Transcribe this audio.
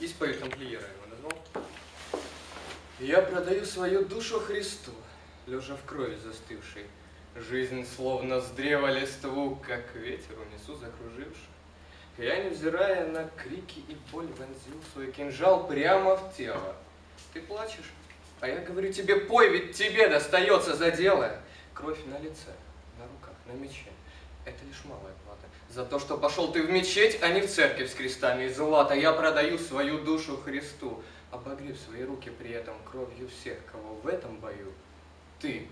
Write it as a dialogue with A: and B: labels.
A: И спою тамплиера его назвал. Я продаю свою душу Христу, лежа в крови застывшей. Жизнь словно с древа листву, как ветер унесу закруживший. Я, невзирая на крики и боль, вонзил свой кинжал прямо в тело. Ты плачешь? А я говорю тебе, пой, ведь тебе достается за дело. Кровь на лице, на руках, на мече. Это лишь малая плата. За то, что пошел ты в мечеть, а не в церковь с крестами из злата. Я продаю свою душу Христу, обогрев свои руки при этом кровью всех, кого в этом бою ты.